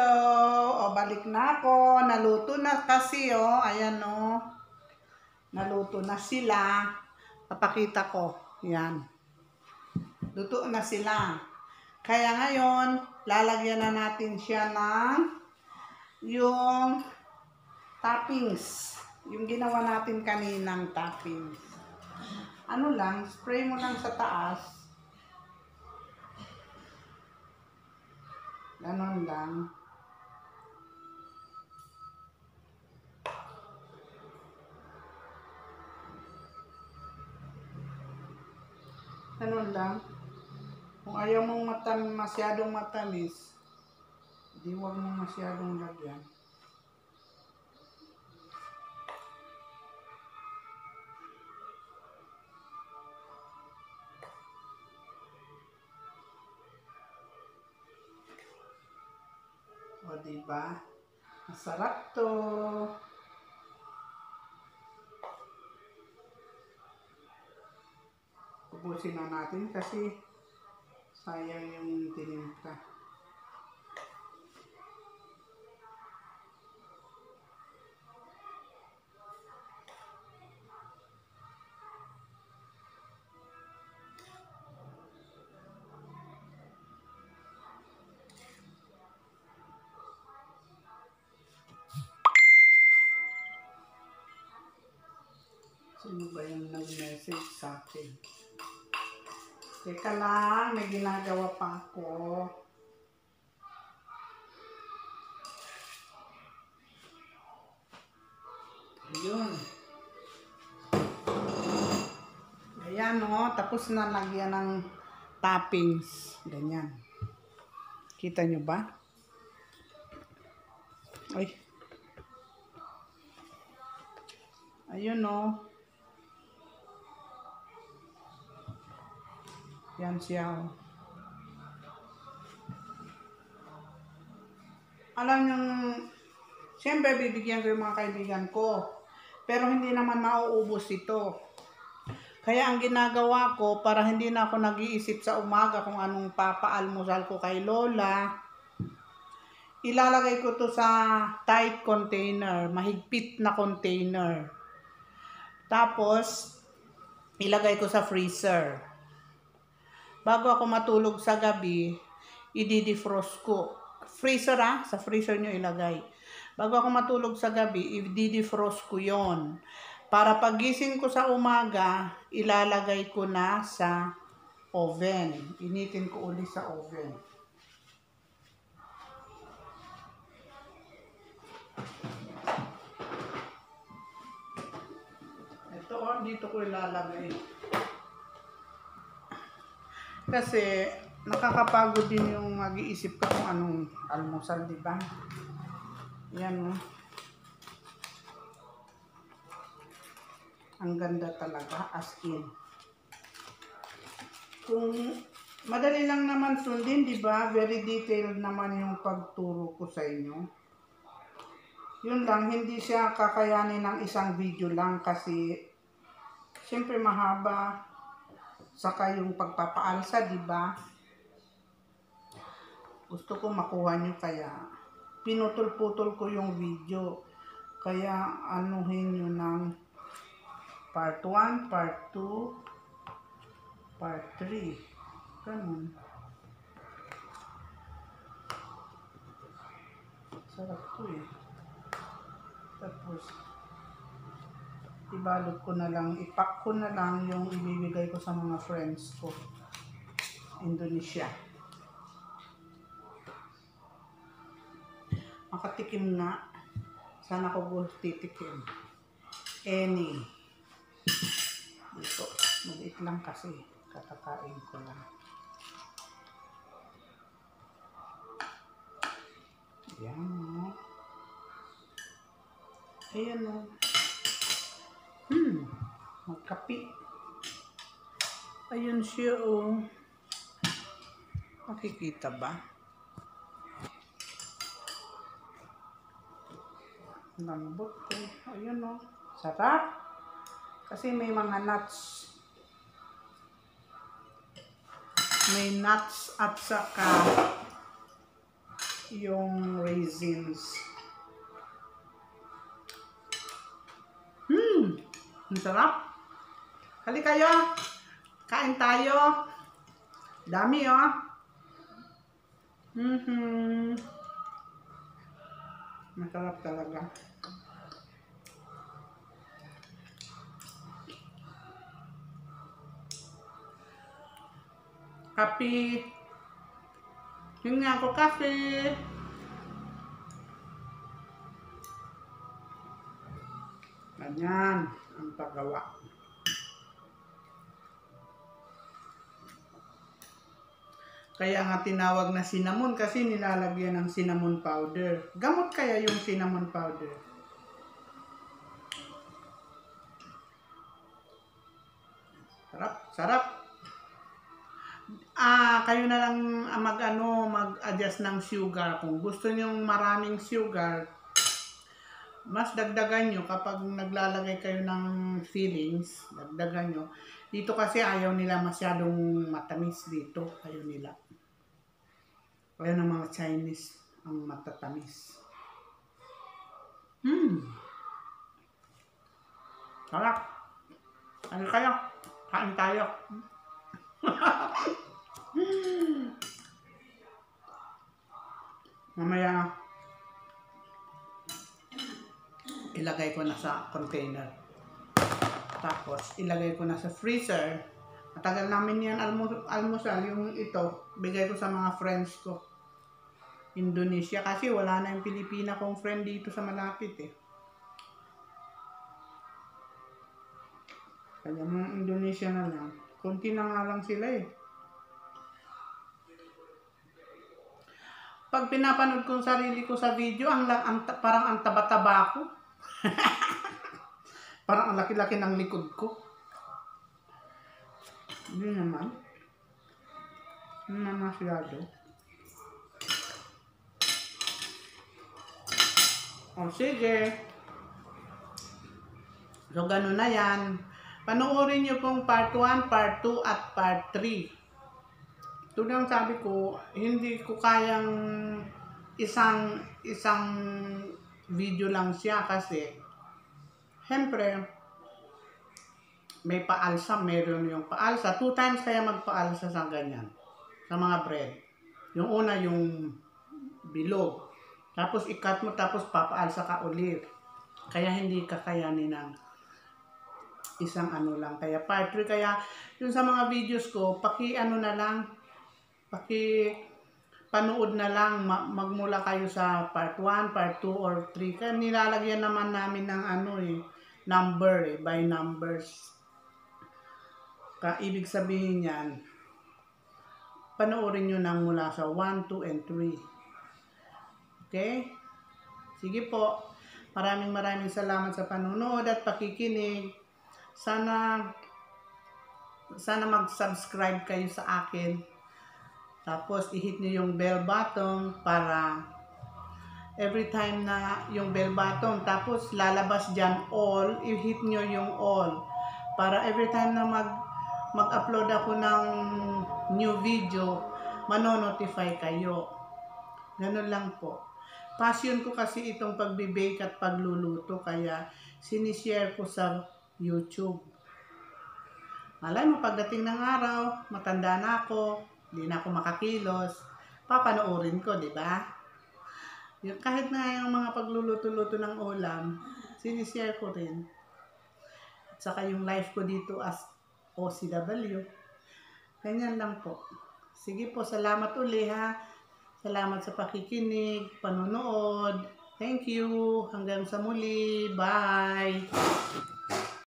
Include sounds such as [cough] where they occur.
Hello! O, balik na ako. Naluto na kasi, o. Ayan, o. Naluto na sila. Papakita ko. Yan. Luto na sila. Kaya ngayon, lalagyan na natin siya ng yung toppings. Yung ginawa natin kaninang toppings. Ano lang, spray mo lang sa taas. Ganon lang. Ganon lang. Kung ayaw mong matam masyadong matamis, di wag mong masyadong lagyan. O, diba? Masarap to. Ubusin na natin kasi sayang yung tinimpla. Sino ba yung nag-message sa akin? Teka lang, may ginagawa pa ako. Ayun. Ayan o, tapos na lagyan ng toppings. Ganyan. Kita nyo ba? Ay. Ayun o. Yan siya. Alam yung, siyempre bibigyan ko yung mga kaibigan ko. Pero hindi naman mauubos ito. Kaya ang ginagawa ko, para hindi na ako nag-iisip sa umaga kung anong papaalmusal ko kay Lola, ilalagay ko to sa tight container, mahigpit na container. Tapos, ilagay ko sa freezer. Bago ako matulog sa gabi, i-defrost ko. Freezer ah, sa freezer nyo ilagay. Bago ako matulog sa gabi, i-defrost ko yon. Para pagising ko sa umaga, ilalagay ko na sa oven. Initin ko uli sa oven. Ito oh, dito ko ilalagay. Kasi nakakapagod din yung mag-iisip ka kung anong almusal, di ba? Yan oh. Ang ganda talaga, as in. Kung madali lang naman sundin, di ba? Very detailed naman yung pagturo ko sa inyo. Yun lang, hindi siya kakayanin ng isang video lang kasi siyempre mahaba. Saka yung pagpapaalsa, di ba? Gusto ko makuha nyo kaya pinutol-putol ko yung video. Kaya anuhin nyo ng part 1, part 2, part 3. Ganun. Sarap to eh. Tapos, ibalot ko na lang, ipak ko na lang yung ibibigay ko sa mga friends ko. Indonesia. Makatikim nga. Sana ko titikim. Any. Dito. Maliit lang kasi. Katakain ko lang. Ayan o. Ayan o. Hmm. Magkapi. Ayun siya o. Makikita ba? Lambot ko. Ayun o. Sarap. Kasi may mga nuts. May nuts at saka yung raisins. Ang sarap. Hali kayo. Kain tayo. Dami oh. Mhm. Masarap talaga. Kape. Tingnan ako kape. Ganyan ang paggawa. Kaya nga tinawag na cinnamon kasi nilalagyan ng cinnamon powder. Gamot kaya yung cinnamon powder? Sarap, sarap. Ah, kayo na lang ang mag ano, mag-adjust ng sugar. Kung gusto niyo maraming sugar, mas dagdagan nyo kapag naglalagay kayo ng fillings, dagdagan nyo. Dito kasi ayaw nila masyadong matamis dito. Ayaw nila. Ayaw ng mga Chinese ang matatamis. Hmm. Sarap. Ano kayo? Kain tayo. [laughs] Mamaya, ilagay ko na sa container. Tapos, ilagay ko na sa freezer. Matagal namin yan almo almusal, yung ito, bigay ko sa mga friends ko. Indonesia, kasi wala na yung Pilipina kong friend dito sa malapit eh. Kaya mga Indonesia na lang. Kunti na nga lang sila eh. Pag pinapanood ko sarili ko sa video, ang, ang parang ang taba-taba ko. [laughs] parang ang laki-laki ng likod ko. Hindi naman. Hindi naman masyado. O sige. So, ganun na yan. Panoorin nyo pong part 1, part 2, at part 3. Tulad ng sabi ko, hindi ko kayang isang isang video lang siya kasi Siyempre, may paalsa, meron yung paalsa. Two times kaya magpaalsa sa ganyan. Sa mga bread. Yung una, yung bilog. Tapos ikat mo, tapos papaalsa ka ulit. Kaya hindi kakayanin ng isang ano lang. Kaya part 3, kaya yung sa mga videos ko, paki ano na lang, paki panood na lang, ma- magmula kayo sa part 1, part 2, or 3. Kaya nilalagyan naman namin ng ano eh, number eh, by numbers. Ka, ibig sabihin yan, panoorin nyo nang mula sa 1, 2, and 3. Okay? Sige po. Maraming maraming salamat sa panonood at pakikinig. Sana sana mag-subscribe kayo sa akin. Tapos i-hit niyo yung bell button para every time na yung bell button tapos lalabas diyan all, i-hit niyo yung all para every time na mag mag-upload ako ng new video, mano-notify kayo. Ganun lang po. Passion ko kasi itong pagbibake at pagluluto kaya sinishare ko sa YouTube. Malay mo, pagdating ng araw, matanda na ako, hindi na ako makakilos, papanoorin ko, di ba? Yung, kahit na yung mga pagluluto-luto ng ulam, sinishare ko rin. At saka yung life ko dito as OCW. Ganyan lang po. Sige po, salamat uli ha. Salamat sa pakikinig, panonood. Thank you. Hanggang sa muli. Bye.